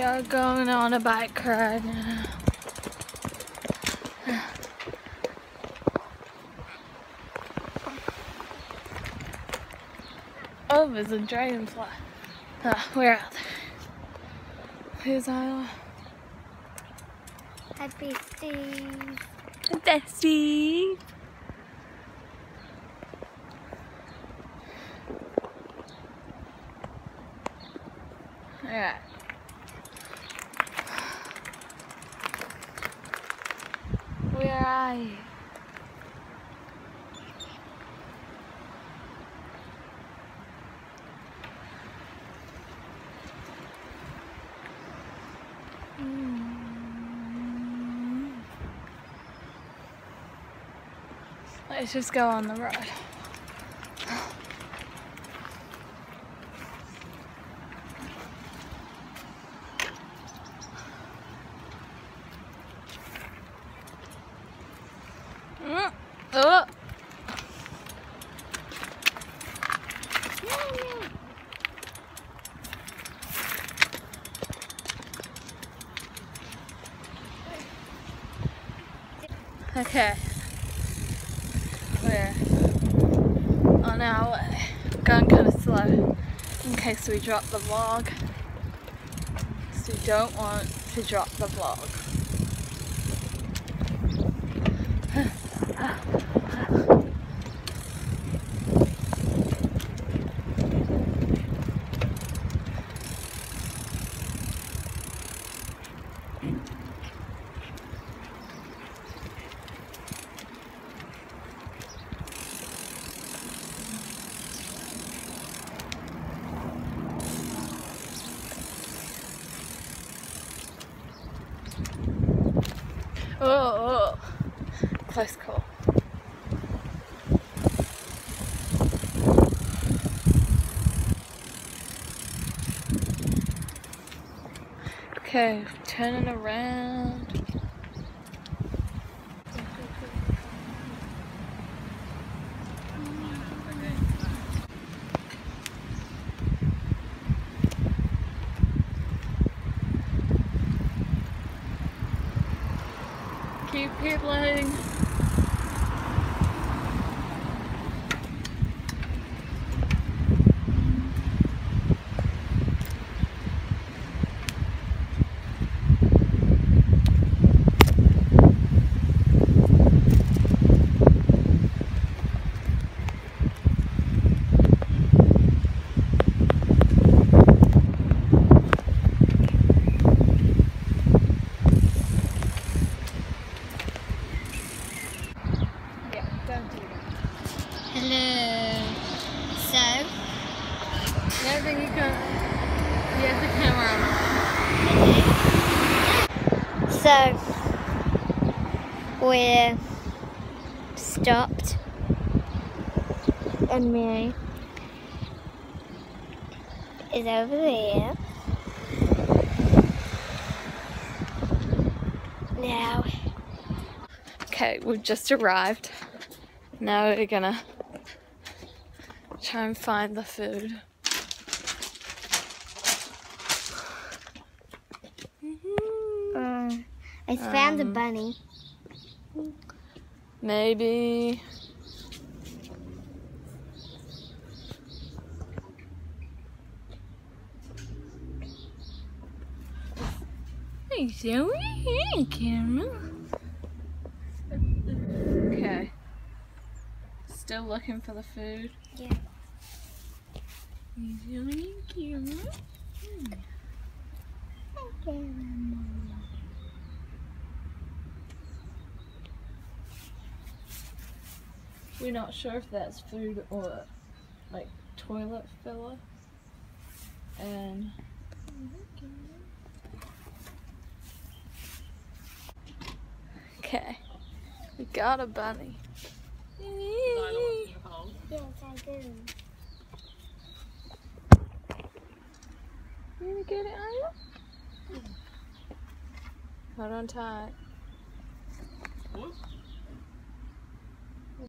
We are going on a bike ride now. Oh, there's a dragonfly. Ah, we're out there. Here's Isla. Happy Steve. That's Steve. Alright. Let's just go on the road. Okay. We're on our way. Going kind of slow in case we drop the vlog. So we don't want to drop the vlog. Oh, oh. close call. Okay, turning around. Keep pedaling. Yeah, don't do that. Hello. So, I don't you can. You have the camera on. so we're stopped, and me is over there. Now, Okay, we've just arrived. Now we're gonna try and find the food. I found a Um, bunny. Maybe. Hey, Zoe. Hey, camera. Okay. Still looking for the food. Yeah. Hey, Zoe. Camera. We're not sure if that's food or like toilet filler. And okay, we got a bunny. Yes, I do. You gonna get it, Aya? Hold on tight. What?